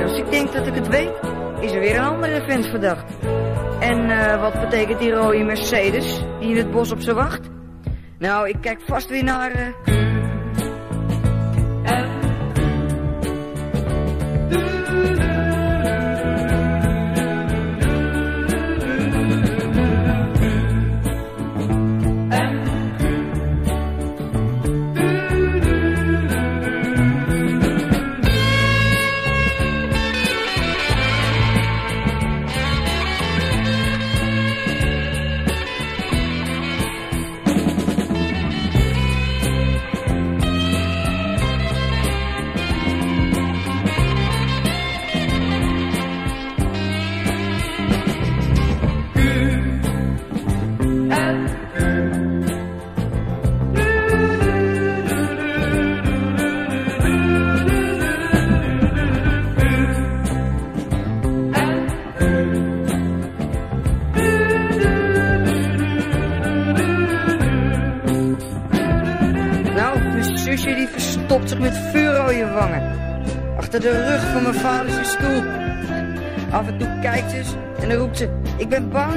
Als ik denk dat ik het weet, is er weer een andere vent verdacht. En uh, wat betekent die rode Mercedes die in het bos op ze wacht? Nou, ik kijk vast weer naar... Uh... zusje die verstopt zich met vuurrode wangen. Achter de rug van mijn vader's stoel. Af en toe kijkt ze en dan roept ze, ik ben bang.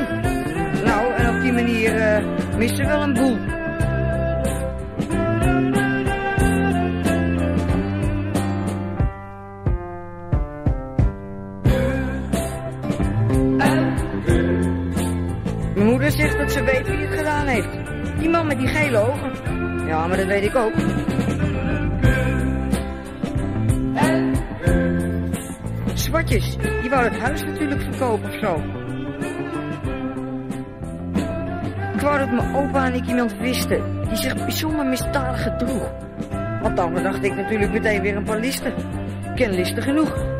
Nou, en op die manier uh, mist ze wel een boel. Mijn moeder zegt dat ze weet wie het gedaan heeft. Die man met die gele ogen. Ja, maar dat weet ik ook. Zwartjes, die wou het huis natuurlijk verkopen of zo. Ik wou dat mijn opa en ik iemand wisten die zich bijzonder misdadig gedroeg. Want dan dacht ik natuurlijk meteen weer een paar listen. Ik ken listen genoeg.